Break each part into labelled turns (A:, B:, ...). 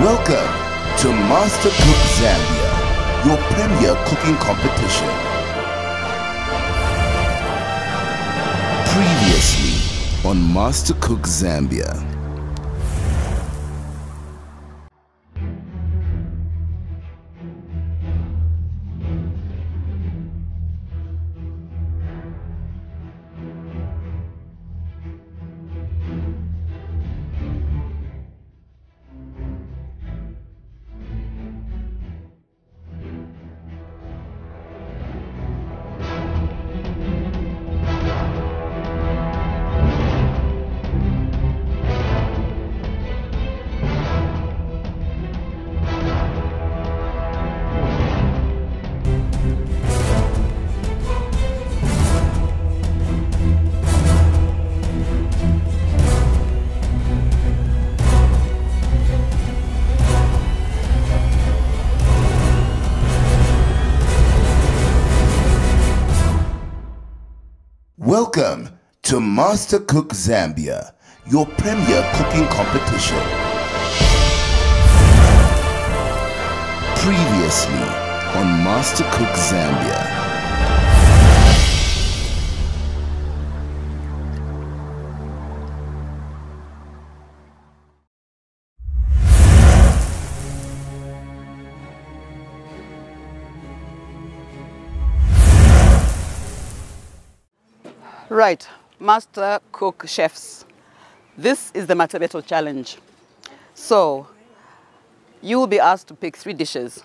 A: Welcome to Master Cook Zambia, your premier cooking competition. Previously on Master Cook Zambia. Master Cook Zambia, your premier cooking competition. Previously on Master Cook Zambia.
B: Right, master cook chefs. This is the Matebeto challenge. So, you will be asked to pick three dishes.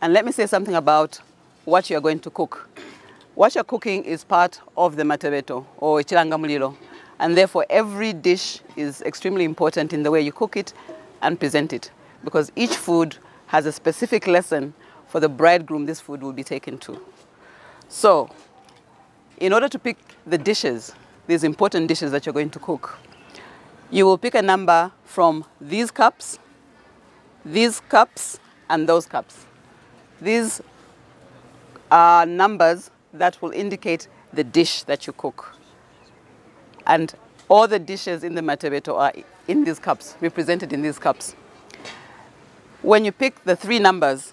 B: And let me say something about what you're going to cook. What you're cooking is part of the Matebeto or Chilanga Mulilo. And therefore, every dish is extremely important in the way you cook it and present it. Because each food has a specific lesson for the bridegroom this food will be taken to. So, in order to pick the dishes, these important dishes that you're going to cook, you will pick a number from these cups, these cups, and those cups. These are numbers that will indicate the dish that you cook. And all the dishes in the Matebeto are in these cups, represented in these cups. When you pick the three numbers,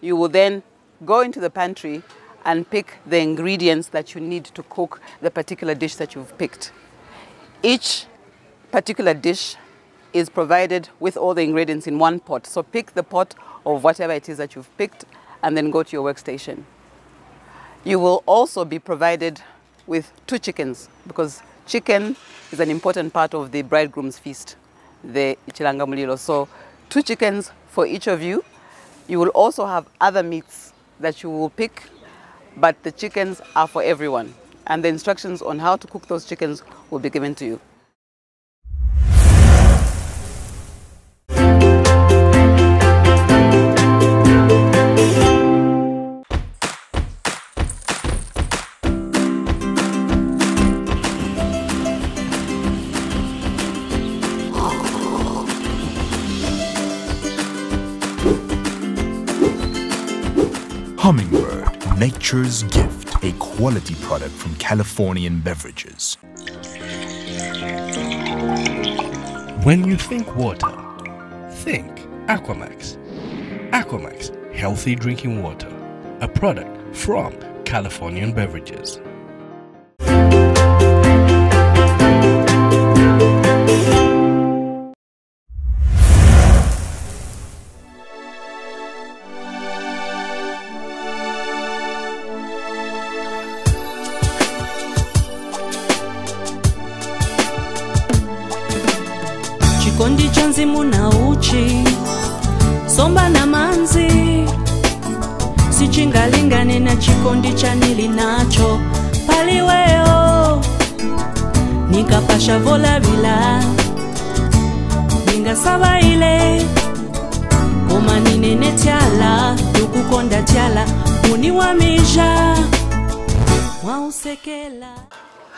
B: you will then go into the pantry and pick the ingredients that you need to cook the particular dish that you've picked. Each particular dish is provided with all the ingredients in one pot. So pick the pot of whatever it is that you've picked and then go to your workstation. You will also be provided with two chickens because chicken is an important part of the bridegroom's feast, the Ichilanga Mulilo. So two chickens for each of you. You will also have other meats that you will pick but the chickens are for everyone. And the instructions on how to cook those chickens will be given to you.
C: Hummingbird, nature's gift, a quality product from Californian beverages.
D: When you think water, think Aquamax. Aquamax, healthy drinking water, a product from Californian beverages.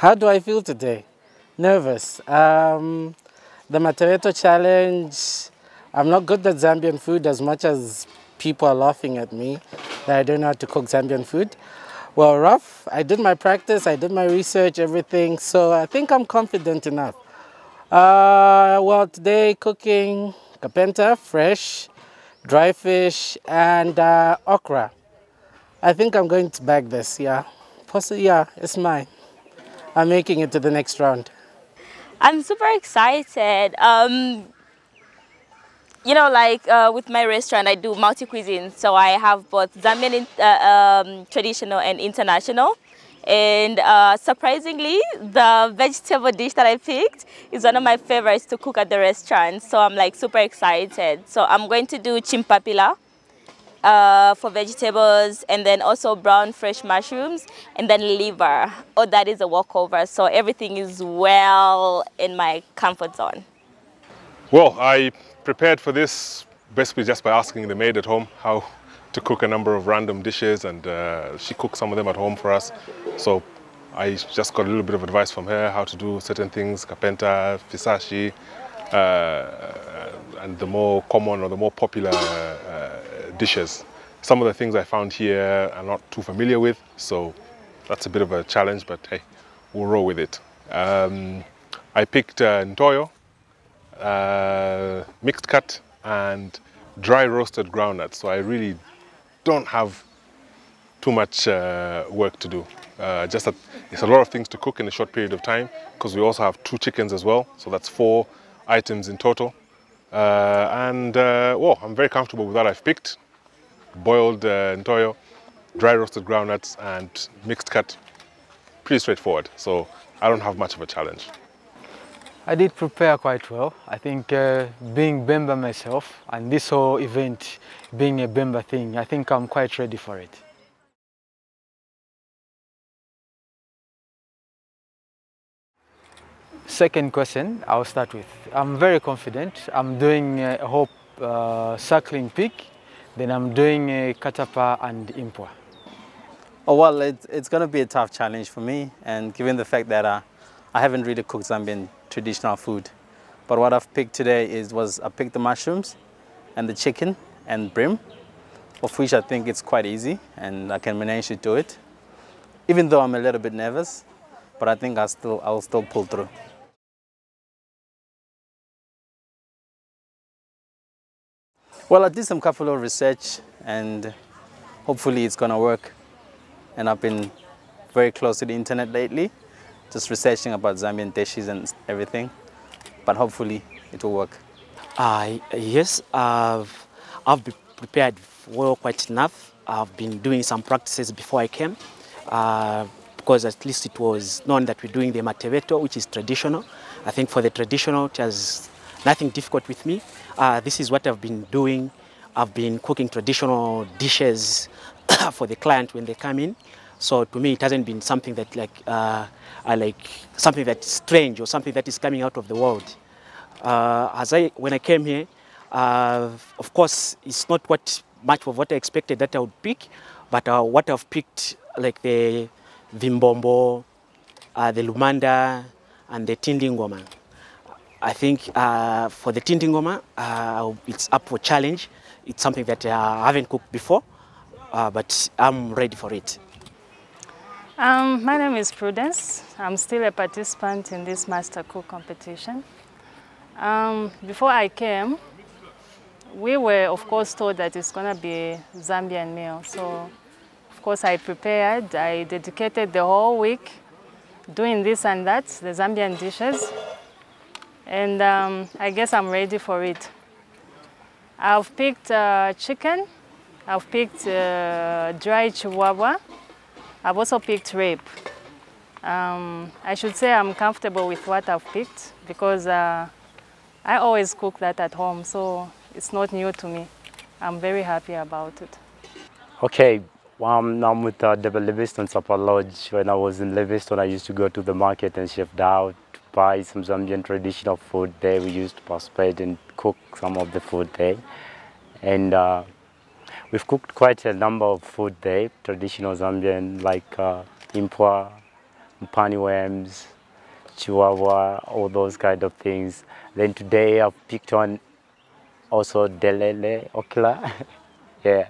E: How do I feel today? Nervous. Um, the Matebeto challenge, I'm not good at Zambian food as much as people are laughing at me that I don't know how to cook Zambian food. Well, rough. I did my practice, I did my research, everything, so I think I'm confident enough. Uh, well, today cooking kapenta, fresh, dry fish, and uh, okra. I think I'm going to bag this, yeah. Possibly, yeah, it's mine. I'm making it to the next round.
F: I'm super excited. Um, you know, like uh, with my restaurant, I do multi cuisine. So I have both Zambian uh, um, traditional and international. And uh, surprisingly, the vegetable dish that I picked is one of my favorites to cook at the restaurant. So I'm like super excited. So I'm going to do chimpapila uh, for vegetables and then also brown fresh mushrooms and then liver. Oh, that is a walkover. So everything is well in my comfort zone.
G: Well, I prepared for this basically just by asking the maid at home how to cook a number of random dishes and uh, she cooked some of them at home for us. So I just got a little bit of advice from her how to do certain things, kapenta, fisashi, uh, and the more common or the more popular dishes. Some of the things I found here I'm not too familiar with, so that's a bit of a challenge, but hey, we'll roll with it. Um, I picked uh, ntoyo, uh, mixed cut, and dry roasted groundnuts. So I really don't have too much uh, work to do. Uh, just that it's a lot of things to cook in a short period of time because we also have two chickens as well. So that's four items in total. Uh, and uh, well, I'm very comfortable with what I've picked. Boiled uh, ntoyo, dry roasted groundnuts and mixed cut. Pretty straightforward. So I don't have much of a challenge.
H: I did prepare quite well. I think uh, being Bemba myself and this whole event being a Bemba thing, I think I'm quite ready for it. Second question, I'll start with. I'm very confident. I'm doing a whole uh, suckling pig, then I'm doing a katapa and impua.
I: Oh, well, it, it's going to be a tough challenge for me, and given the fact that uh, I haven't really cooked Zambian traditional food. But what I've picked today is was I picked the mushrooms and the chicken and bream, of which I think it's quite easy and I can manage to do it. Even though I'm a little bit nervous, but I think I'll still, I'll still pull through. Well, I did some couple of research and hopefully it's gonna work. And I've been very close to the internet lately just researching about Zambian dishes and everything. But hopefully it will work.
J: Uh, yes, I've, I've been prepared well quite enough. I've been doing some practices before I came uh, because at least it was known that we're doing the matebeto, which is traditional. I think for the traditional, it has nothing difficult with me. Uh, this is what I've been doing. I've been cooking traditional dishes for the client when they come in. So to me, it hasn't been something that like, uh, I like something that's strange or something that is coming out of the world. Uh, as I, when I came here, uh, of course, it's not what much of what I expected that I would pick, but uh, what I've picked, like the Vimbombo, uh, the Lumanda, and the Tindingoma. I think uh, for the Tindingoma, uh, it's up for challenge. It's something that uh, I haven't cooked before, uh, but I'm ready for it.
K: Um, my name is Prudence. I'm still a participant in this Master Cook competition. Um, before I came, we were of course told that it's going to be Zambian meal. So of course I prepared, I dedicated the whole week doing this and that, the Zambian dishes. And um, I guess I'm ready for it. I've picked uh, chicken, I've picked uh, dry chibwabwa, I've also picked rape. Um, I should say I'm comfortable with what I've picked because uh, I always cook that at home, so it's not new to me. I'm very happy about it.
L: Okay, well, I'm with uh, Double Livingstone Supper Lodge. When I was in Livingstone, I used to go to the market and shift out buy some Zambian traditional food there. We used to participate and cook some of the food there. And uh, We've cooked quite a number of food there, traditional Zambian like uh, impua, mpani worms, chibwabwa, all those kind of things. Then today I've picked on also delele okla, yeah,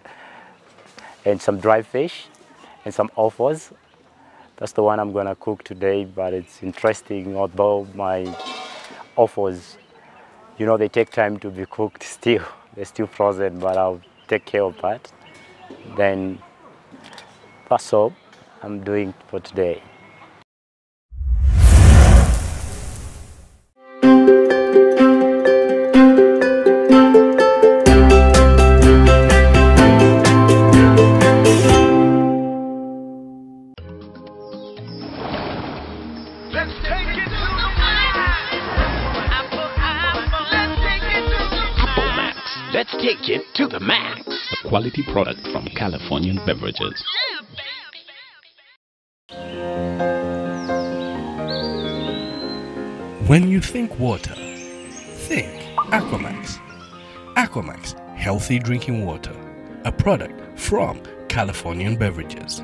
L: and some dry fish and some offals. That's the one I'm gonna cook today, but it's interesting, although my offals
M: you know, they take time to be cooked still. They're still frozen, but I'll take care of that. Then that's all I'm doing for today.
N: Quality product from Californian Beverages.
O: When you think water, think Aquamax. Aquamax Healthy Drinking Water, a product from Californian Beverages.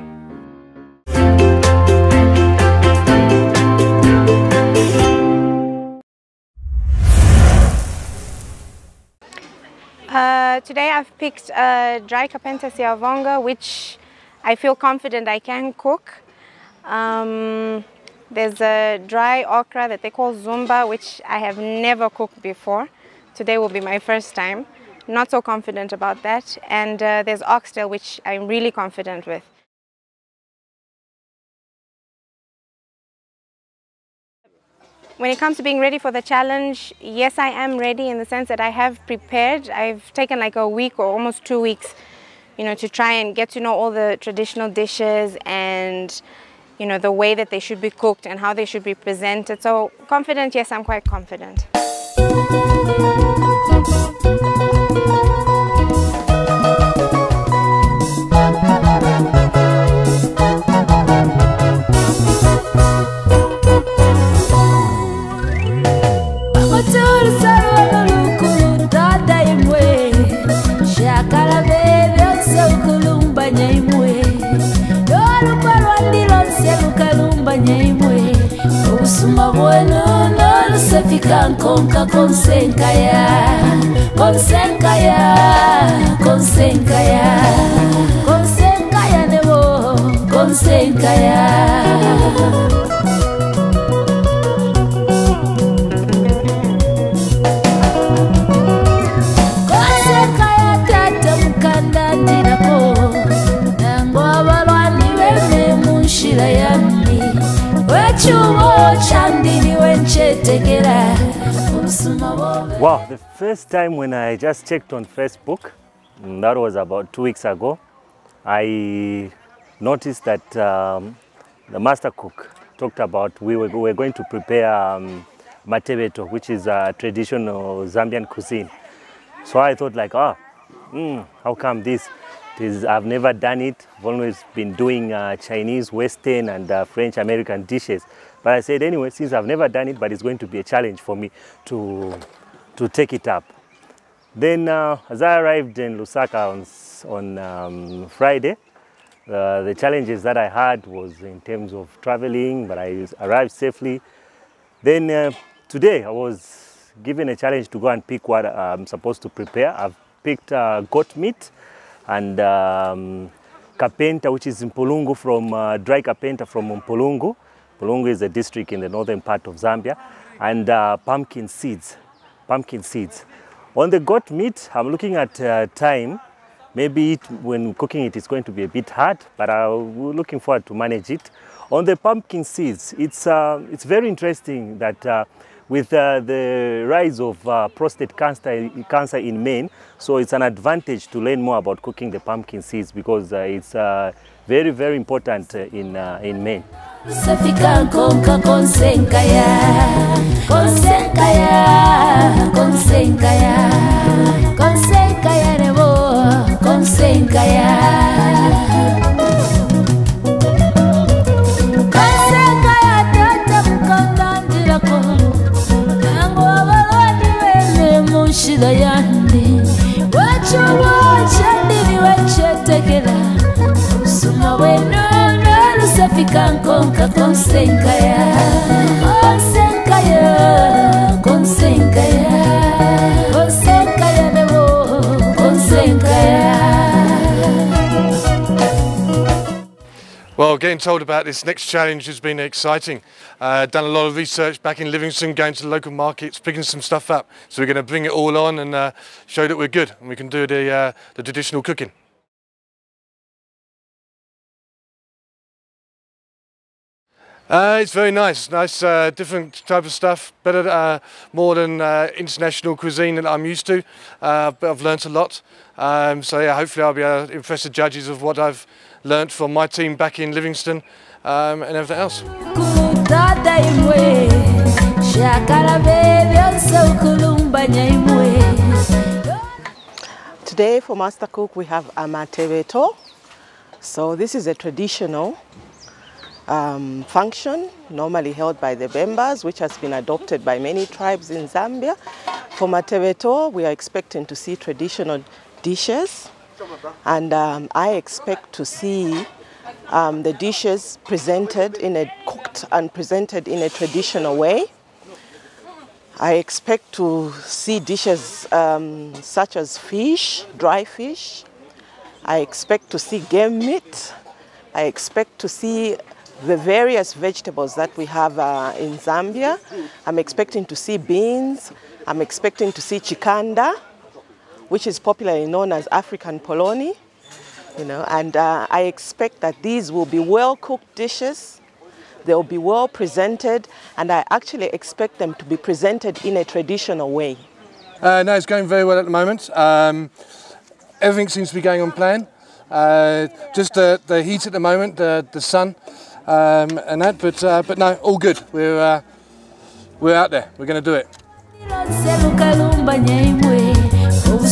P: Uh, today I've picked a dry Kapenta Siavonga, which I feel confident I can cook. Um, there's a dry okra that they call Zumba, which I have never cooked before. Today will be my first time. Not so confident about that. And uh, there's oxtail, which I'm really confident with. When it comes to being ready for the challenge, yes, I am ready in the sense that I have prepared. I've taken like a week or almost two weeks, you know, to try and get to know all the traditional dishes and, you know, the way that they should be cooked and how they should be presented. So confident, yes, I'm quite confident.
M: Wow, the first time when I just checked on Facebook, mm, that was about two weeks ago, I noticed that um, the master cook talked about we were, we were going to prepare um, matebeto, which is a traditional Zambian cuisine. So I thought like, ah, mm, how come this? This I've never done it. I've always been doing uh, Chinese, Western, and uh, French American dishes. But I said anyway, since I've never done it, but it's going to be a challenge for me to to take it up. Then uh, as I arrived in Lusaka on, on um, Friday, uh, the challenges that I had was in terms of traveling, but I arrived safely. Then uh, today I was given a challenge to go and pick what I'm supposed to prepare. I've picked uh, goat meat and um, kapenta, which is Mpulungu from uh, dry kapenta from Mpulungu. Mpulungu is a district in the northern part of Zambia, and uh, pumpkin seeds. Pumpkin seeds. On the goat meat, I'm looking at uh, time. Maybe it, when cooking it, it's going to be a bit hard, but I'm looking forward to manage it. On the pumpkin seeds, it's, uh, it's very interesting that uh, with uh, the rise of uh, prostate cancer, cancer in men, so it's an advantage to learn more about cooking the pumpkin seeds because uh, it's uh, very, very important uh, in, uh, in men.
Q: enjega yande wacho wacha ndivi wachetekela suma bwenono lusafika nkonka konsenkaya konsenkaya
R: Well, getting told about this next challenge has been exciting. Uh, done a lot of research back in Livingstone, going to the local markets, picking some stuff up. So we're going to bring it all on and uh, show that we're good and we can do the, uh, the traditional cooking. Uh, it's very nice, nice, uh, different type of stuff. Better, uh, more than uh, international cuisine that I'm used to. Uh, but I've learnt a lot. Um, so yeah, hopefully I'll be able to impress the judges of what I've learnt from my team back in Livingstone um, and everything else.
Q: dada imwe shakala byonse okulumbanya imwe
S: Today for Master Cook we have amatebeto. So this is a traditional um, function normally held by the Bembas which has been adopted by many tribes in Zambia. For Matebeto we are expecting to see traditional dishes and um, I expect to see um, the dishes presented in a cooked and presented in a traditional way. I expect to see dishes um, such as fish, dry fish. I expect to see game meat. I expect to see the various vegetables that we have uh, in Zambia. I'm expecting to see beans. I'm expecting to see chikanda, which is popularly known as African polony. You know, and uh, I expect that these will be well cooked dishes. They'll be well presented, and I actually expect them to be presented in a traditional way.
R: Uh, no, it's going very well at the moment. Um, everything seems to be going on plan. Uh, just the, the heat at the moment, the, the sun, um, and that. But uh, but no, all good. We're uh, we're out there. We're going to do it.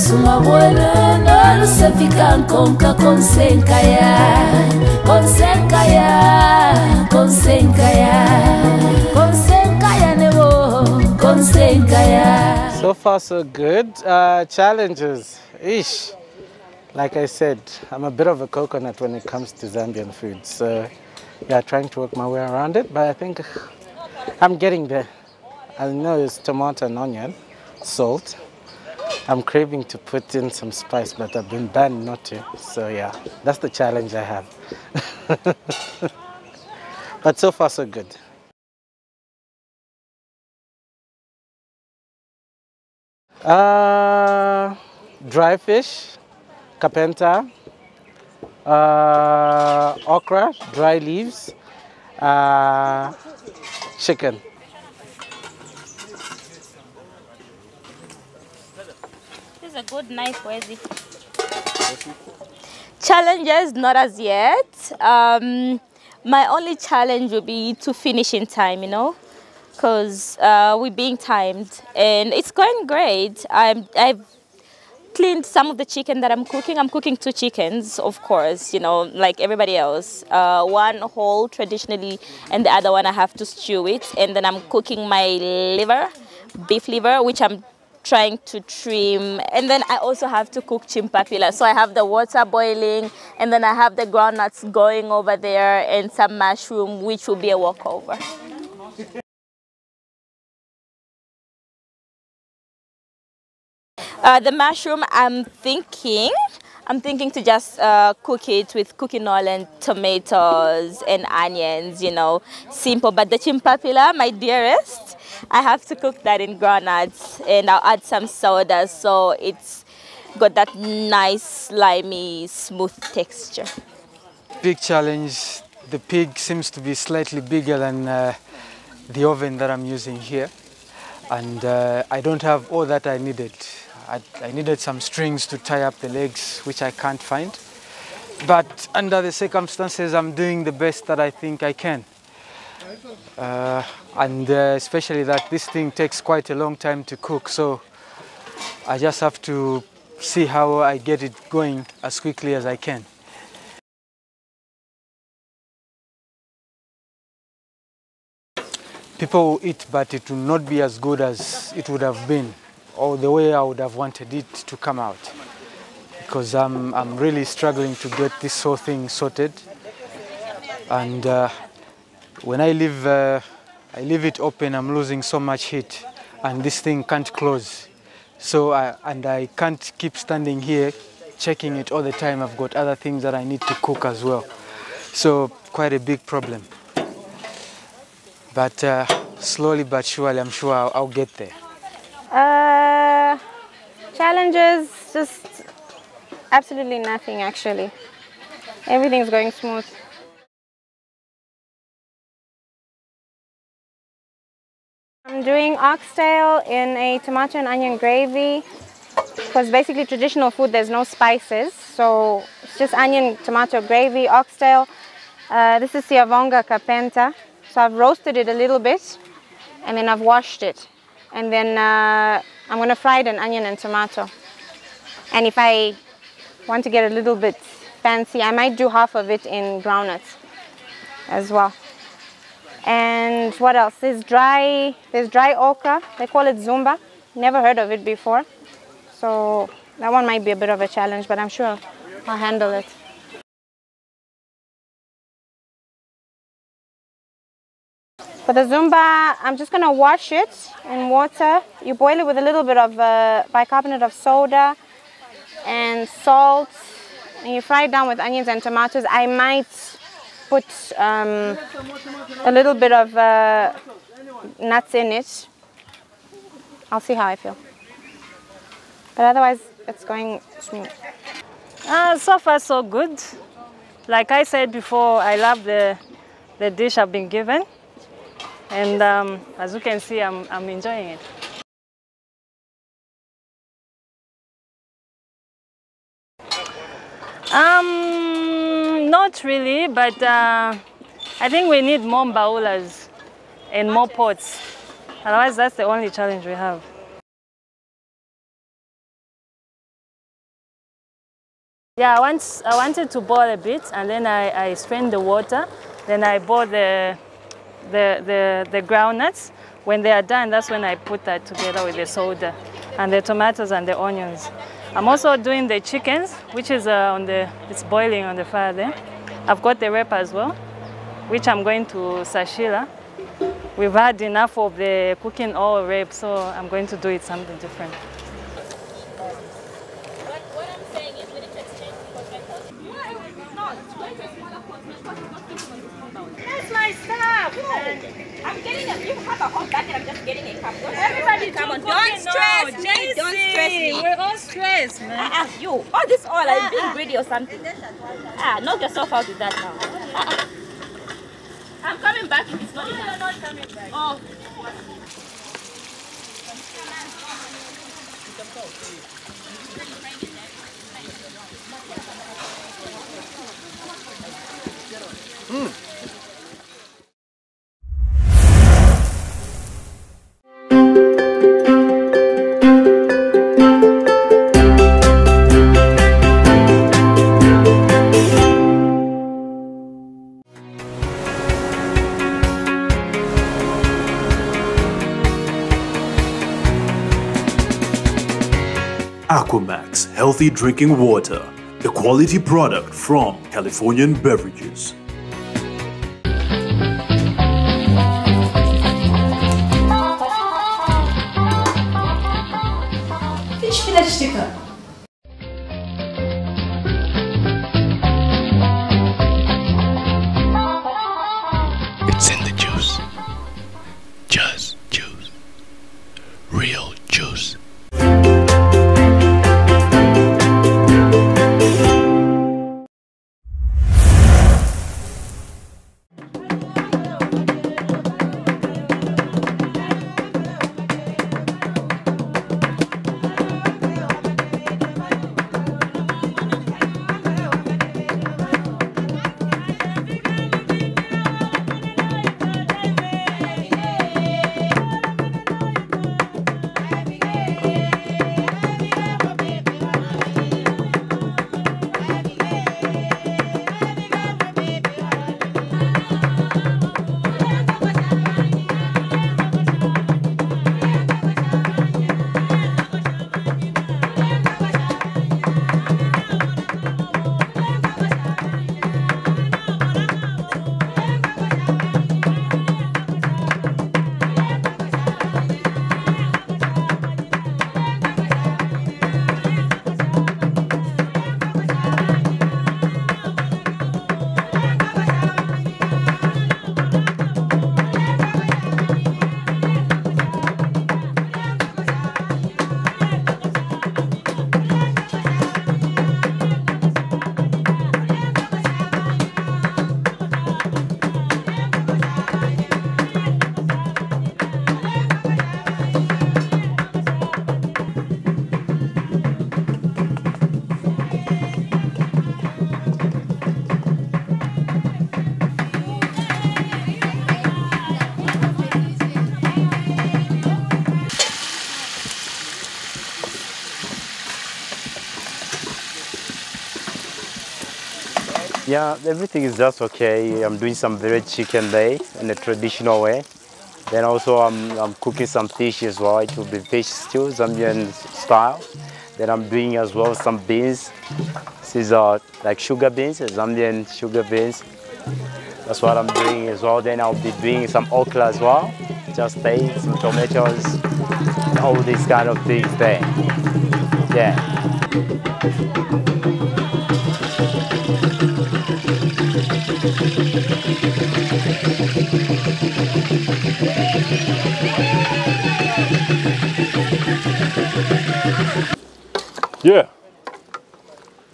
Q: Lukalumbanya imwe obusuma bw'olwendo lusefika nkonka konsenkaya konsenkaya konsenkaya konsenkaya nebo konsenkaya
E: So far, so good. Uh, challenges. Ish. Like I said, I'm a bit of a coconut when it comes to Zambian food. So, yeah, trying to work my way around it, but I think I'm getting there. I know it's tomato and onion, salt. I'm craving to put in some spice, but I've been banned not to. So, yeah, that's the challenge I have. but so far, so good. Uh, dry fish, kapenta, uh, okra, dry leaves, uh, chicken.
F: Is a good knife, Wezi. Challenges, not as yet. Um, my only challenge would be to finish in time, you know, because uh, we're being timed and it's going great. I'm, I've cleaned some of the chicken that I'm cooking. I'm cooking two chickens, of course, you know, like everybody else. Uh, one whole traditionally, and the other one I have to stew it. And then I'm cooking my liver, beef liver, which I'm trying to trim. And then I also have to cook chimpapila. So I have the water boiling, and then I have the groundnuts going over there, and some mushroom, which will be a walkover. Uh, the mushroom, I'm thinking, I'm thinking to just uh, cook it with cooking oil and tomatoes and onions, you know, simple. But the chimpapila, my dearest, I have to cook that in groundnuts and I'll add some soda so it's got that nice, slimy, smooth texture.
H: Big challenge. The pig seems to be slightly bigger than uh, the oven that I'm using here. And uh, I don't have all that I needed. I, I needed some strings to tie up the legs, which I can't find. But under the circumstances, I'm doing the best that I think I can. Uh, and uh, especially that this thing takes quite a long time to cook, so I just have to see how I get it going as quickly as I can. People will eat, but it will not be as good as it would have been or the way I would have wanted it to come out. Because I'm, I'm really struggling to get this whole thing sorted. And uh, when I leave, uh, I leave it open, I'm losing so much heat and this thing can't close. So, I, and I can't keep standing here checking it all the time. I've got other things that I need to cook as well. So quite a big problem. But uh, slowly but surely, I'm sure I'll, I'll get there.
P: Uh, challenges, just absolutely nothing actually. Everything's going smooth. I'm doing oxtail in a tomato and onion gravy because basically traditional food there's no spices so it's just onion tomato gravy oxtail uh, this is siavonga kapenta so I've roasted it a little bit and then I've washed it and then uh, I'm gonna fry it in onion and tomato. And if I want to get a little bit fancy I might do half of it in groundnuts as well. And what else? There's dry there's dry okra. They call it zumba. Never heard of it before. So that one might be a bit of a challenge, but I'm sure I'll handle it. For the Zumba, I'm just gonna wash it in water. You boil it with a little bit of uh, bicarbonate of soda and salt, and you fry it down with onions and tomatoes. I might put um, a little bit of uh, nuts in it. I'll see how I feel. But otherwise, it's going smooth.
K: Uh, so far, so good. Like I said before, I love the, the dish I've been given. And um, as you can see, I'm, I'm enjoying it. Um, not really, but uh, I think we need more baulas and more pots. Otherwise, that's the only challenge we have. Yeah, I, want, I wanted to boil a bit and then I, I strained the water. Then I boil the, the, the, the groundnuts. When they are done, that's when I put that together with the soda and the tomatoes and the onions. I'm also doing the chickens, which is uh, on the, it's boiling on the fire there. I've got the wrap as well, which I'm going to sashila. We've had enough of the cooking oil wrap, so I'm going to do it something different.
T: That's my stuff. I'm getting a, you have a whole bucket, I'm just getting a cup. Don't
K: Everybody
T: come on,
K: do
T: don't stress
K: now.
T: me, don't stress me.
K: we're all stressed, man.
T: Ah, ah, you, all this oil, I'm being greedy or something. Ah, knock yourself out with that now. Ah, ah. I'm coming back if it's not enough.
K: not coming back.
T: Oh.
U: Aquamax Healthy Drinking Water, a quality product from Californian Beverages.
L: Yeah, everything is just okay. I'm doing some bread chicken there in a traditional way. Then also I'm, I'm cooking some fish as well. It will be fish stew, Zambian style. Then I'm doing as well some beans. These are like sugar beans, Zambian sugar beans. That's what I'm doing as well. Then I'll be doing some okra as well. Just there, some tomatoes, all these kind of things there. Yeah.
G: Yeah.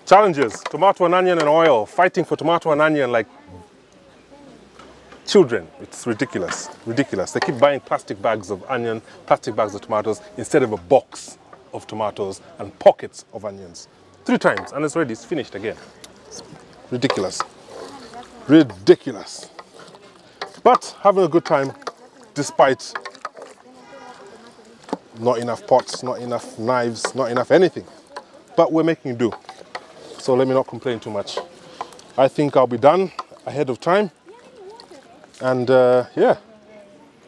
G: Challenges tomato and onion and oil, fighting for tomato and onion like children. It's ridiculous. Ridiculous. They keep buying plastic bags of onion, plastic bags of tomatoes instead of a box of tomatoes and pockets of onions. Three times and it's ready, it's finished again. Ridiculous. Ridiculous. But having a good time despite not enough pots, not enough knives, not enough anything. But we're making do. So let me not complain too much. I think I'll be done ahead of time. And uh, yeah,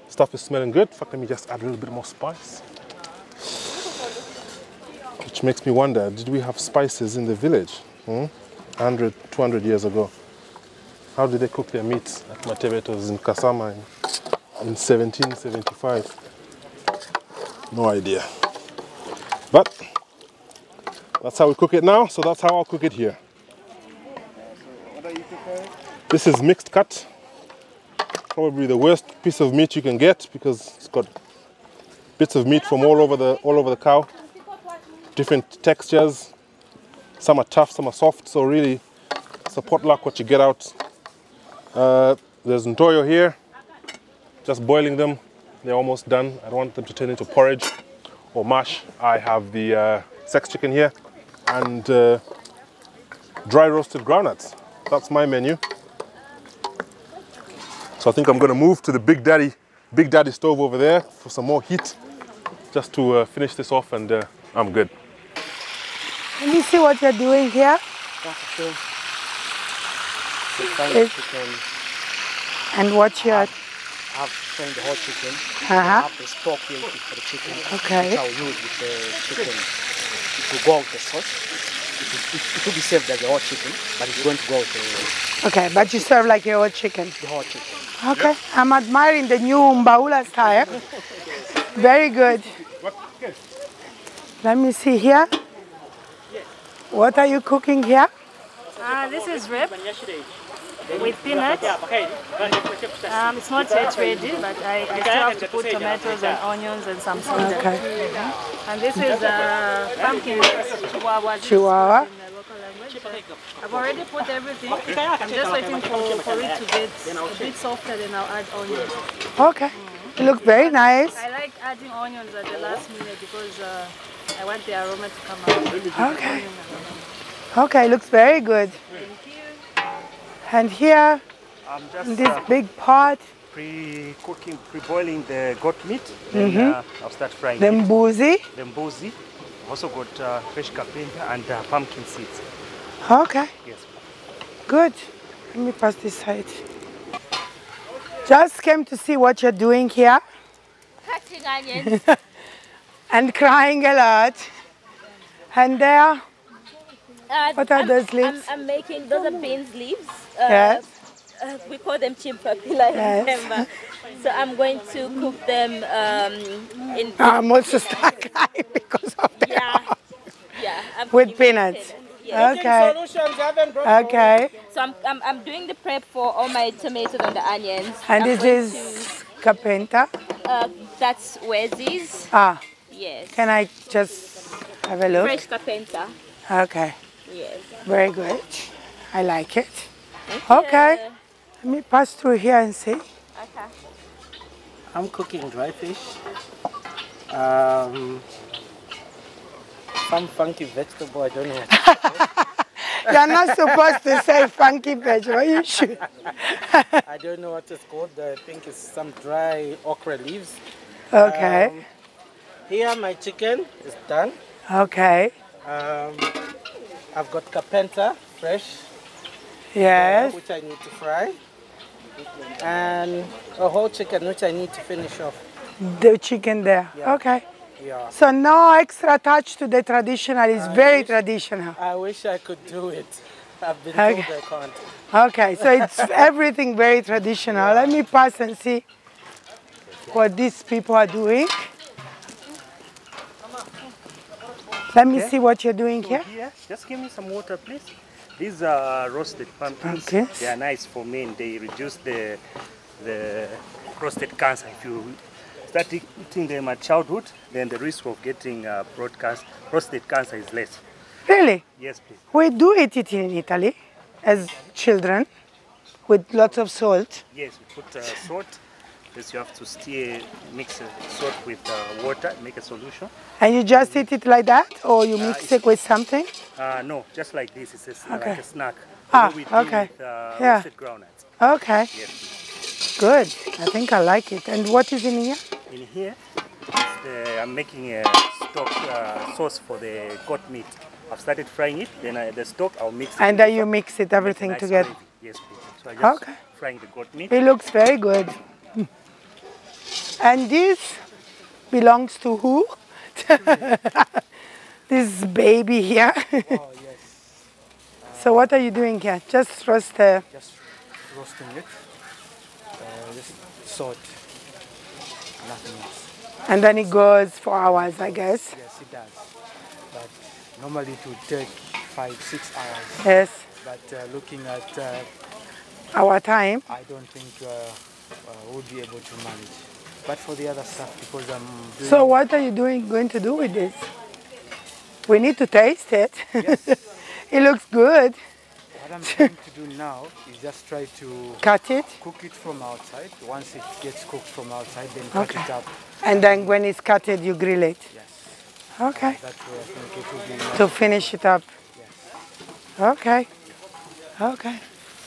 G: stuff is smelling good. In fact, let me just add a little bit more spice. Which makes me wonder, did we have spices in the village? Hmm? 100, 200 years ago. How did they cook their meats at Matebetos in Kasama in, in 1775? No idea. But that's how we cook it now, so that's how I'll cook it here. This is mixed cut. Probably the worst piece of meat you can get because it's got bits of meat from all over the all over the cow. Different textures. Some are tough, some are soft. So really, it's a potluck what you get out. Uh, there's ntoyo here. Just boiling them. They're almost done. I don't want them to turn into porridge or mash. I have the uh, sex chicken here and uh, dry roasted groundnuts. That's my menu. So I think I'm gonna move to the Big Daddy, Big Daddy stove over there for some more heat, just to uh, finish this off and uh, I'm good.
V: Let me see what you're doing here. It- And what you're,
J: I've trained the whole chicken.
V: Uh-huh.
J: I have the stock here for the chicken.
V: Okay.
J: Which I'll use with the chicken. It will go with the sauce. It will, it, it will be served as the whole chicken, but it's going to go with the,
V: okay, but you serve like your old chicken.
J: the whole chicken.
V: Okay, I'm admiring the new Mbaula style. Very good. Let me see here. What are you cooking here?
K: Uh, this is rib with peanuts. Um, it's not yet ready, but I, I still have to put tomatoes and onions and some soda.
V: Okay.
K: And this is uh, pumpkin chibwabwa.
V: Chibwabwa.
K: I've already put everything. I'm just waiting for, for it to get a bit softer, then I'll add onions.
V: Okay. It looks very nice.
K: I like adding onions at the last minute because uh, I want the aroma to come out.
V: Okay. Okay, looks very good. Thank you. And here,
M: I'm just
V: in this
M: uh,
V: big pot,
M: pre-cooking, pre-boiling the goat meat. Mm-hmm. Uh, I'll start frying
V: the
M: it. The mbuzi. I've also got uh, fresh kapenta and uh, pumpkin seeds.
V: Okay,
M: Yes.
V: good. Let me pass this side. Just came to see what you're doing here
T: Cutting onions.
V: and crying a lot. And there,
T: Uh,
V: What are
T: I'm-
V: those leaves?
T: I'm, I'm making, those are beans leaves. Uh,
V: Yes.
T: Uh, we call them chimpapila, I
V: Yes.
T: So I'm going to cook them um, in...
V: I'm also stuck because of the
T: Yeah. Yeah.
V: With
T: cooking
V: peanuts.
T: Yeah.
V: Okay. Okay.
T: So I'm, I'm, I'm doing the prep for all my tomatoes and the onions.
V: And
T: I'm
V: this
T: going
V: is kapenta.
T: to- uh, that's Wezi's.
V: Ah,
T: Yes.
V: can I just have a look?
T: Fresh kapenta.
V: Okay.
T: Yes.
V: Very good. I like it.
T: Thank
V: Okay. Let me pass through here and see.
T: Okay.
E: I'm cooking dry fish. Um, some funky vegetable, I don't know.
V: You're not supposed to say funky vegetable. You should.
E: I don't know what it's called. I think it's some dry okra leaves.
V: Okay.
E: Um, here my chicken is done.
V: Okay.
E: Um, I've got kapenta fresh.
V: Yes.
E: which I need to fry, and a whole chicken, which I need to finish off.
V: The chicken there.
E: Yeah.
V: Okay.
E: Yeah.
V: So no extra touch to the traditional. It's
E: I
V: very
E: wish-
V: traditional.
E: I wish I could do it. I've been
V: Okay.
E: told I can't.
V: Okay, so it's everything very traditional. Let me pass and see what these people are doing. Let me
M: Okay.
V: see what you're doing
M: So
V: here.
M: here, just give me some water, please. These are roasted pumpkins.
V: Pumpkins.
M: They are nice for men. They reduce the the prostate cancer. If you start eating them at childhood, then the risk of getting uh, broadcast prostate cancer is less.
V: Really?
M: Yes, please.
V: We do eat it in Italy as children with lots of salt.
M: Yes, we put uh, salt. Yes, you have to stir, mix uh, salt with uh, water, make a solution.
V: And you just eat it like that or you mix
M: it's-
V: it with something?
M: Uh, no, just like this. It's a,
V: Okay.
M: like a snack.
V: Ah,
M: Only we do
V: okay.
M: With, uh,
V: Yeah.
M: roasted groundnuts.
V: Okay.
M: Yes.
V: Good. I think I like it. And what is in here?
M: In here, the, I'm making a stock uh, sauce for the goat meat. I've started frying it, then I, the stock I'll mix it.
V: And then you mix it everything
M: nice
V: together.
M: gravy. Yes, please. So I just
V: Okay.
M: frying the goat meat.
V: It looks very good. And this belongs to who? this baby here. oh, yes. so what are you doing here? Just roast the...
H: Just roasting it. Salt. Nothing else.
V: And then it goes for hours, I guess.
H: Yes, it does. But normally it would take five, six hours.
V: Yes.
H: But uh, looking at uh,
V: Our time.
H: I don't think uh, uh, we'll be able to manage. But for the other stuff, because I'm doing
V: So what are you doing, going to do with this? We need to taste it. it looks good.
H: What I'm trying to do now is just try to
V: Cut it?
H: cook it from outside. Once it gets cooked from outside, then cut
V: Okay.
H: it up.
V: And then when it's cutted, you grill it.
H: Yes.
V: Okay.
H: That way I think it will be
V: To finish it up. Yes. Okay. Okay.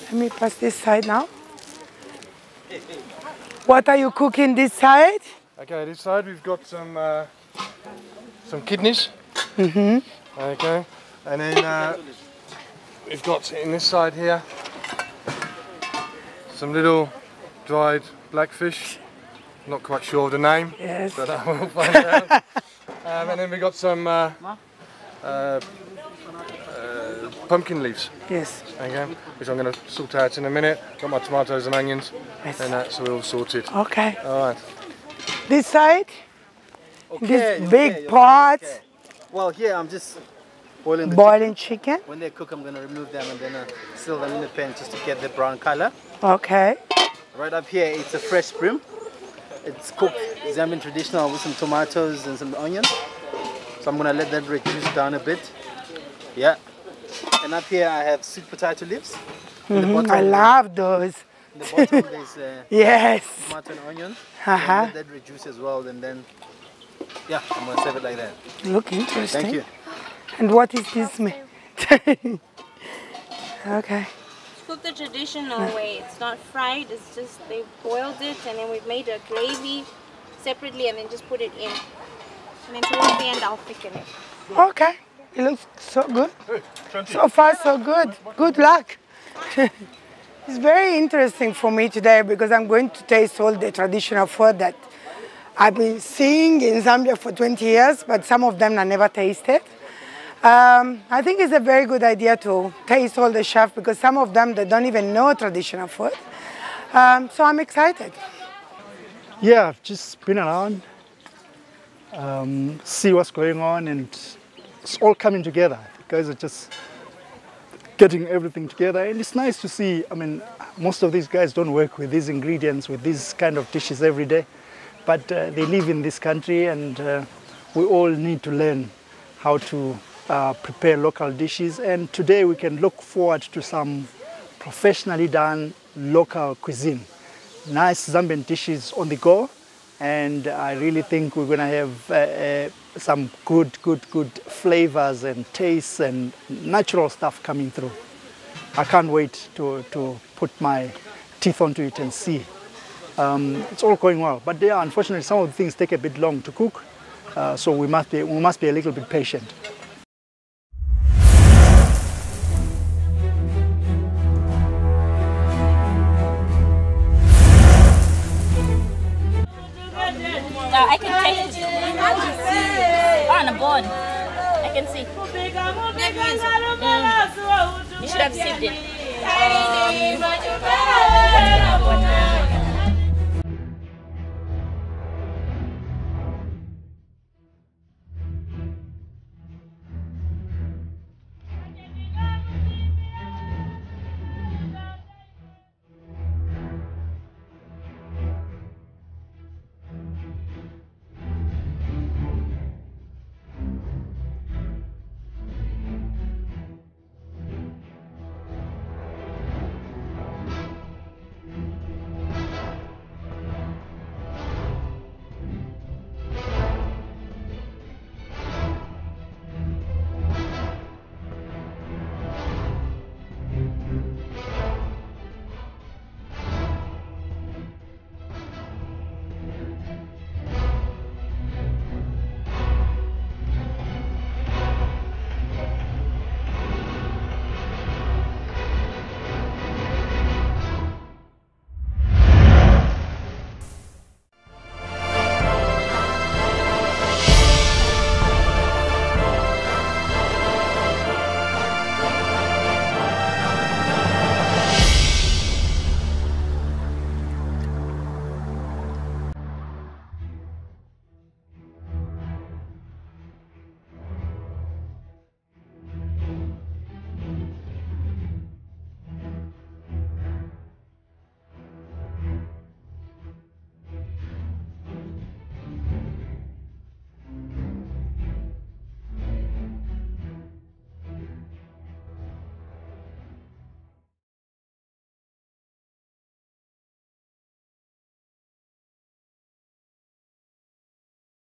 V: Let me pass this side now. What are you cooking this side?
R: Okay, this side we've got some uh, some kidneys.
V: Mm-hmm.
R: Okay, and then uh, we've got in this side here some little dried blackfish. Not quite sure of the name,
V: Yes.
R: but I will find out. um, and then we got some uh, uh, uh, pumpkin leaves.
V: Yes.
R: Okay, which I'm going to sort out in a minute. Got my tomatoes and onions,
V: Yes.
R: and that's all sorted.
V: Okay.
R: All right.
V: This side?
I: Okay,
V: this
I: okay,
V: big
I: okay,
V: pot,
I: okay. Well, here I'm just boiling the
V: boiling chicken.
I: When they cook, I'm going to remove them and then uh, seal them in the pan just to get the brown color.
V: Okay.
I: Right up here, it's a fresh bream. It's cooked Zambian traditional with some tomatoes and some onions. So I'm going to let that reduce down a bit. Yeah. And up here, I have sweet potato leaves.
V: Mhm,
I: bottom,
V: I love those.
I: In the bottom, there's uh,
V: Yes.
I: tomato and onion. And let that reduce as well, and then, yeah, I'm going to serve it like that.
V: Look interesting.
I: Thank you.
V: And what is this? me- okay.
W: It's cooked the traditional way. It's not fried. It's just they've boiled it and then we've made a gravy separately and then just put it in. And then towards the end I'll thicken it.
V: Okay. It looks so good. So far, so good. Good luck. it's very interesting for me today because I'm going to taste all the traditional food that I've been seeing in Zambia for 20 years, but some of them I never tasted. Um, I think it's a very good idea to taste all the chefs because some of them they don't even know traditional food. Um, so I'm excited.
X: Yeah, I've just been around, um, see what's going on, and it's all coming together. You guys are just getting everything together, and it's nice to see. I mean, most of these guys don't work with these ingredients, with these kind of dishes every day, but uh, they live in this country, and uh, we all need to learn how to uh, prepare local dishes. And today we can look forward to some professionally done local cuisine nice Zambian dishes on the go, and I really think we're gonna have uh, uh, some good, good, good flavors and tastes and natural stuff coming through. I can't wait to, to put my teeth onto it and see. Um, it's all going well, but yeah, unfortunately, some of the things take a bit long to cook, uh, so we must be we must be a little bit patient.